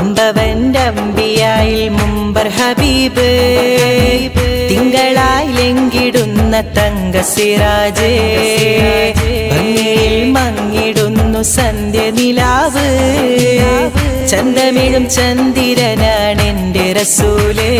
അമ്പവന്റമ്പിയായിൽ മുമ്പർ ഹബീബ്. തിങ്കളായി ലംഘിടുന്ന തങ്ക സിറാജ് ഭംഗിയിൽ മങ്ങിടുന്നു സന്ധ്യ നിലാവ് ചന്തമിഴും ചന്ദിരനാണ് എന്റെ റസൂലേ.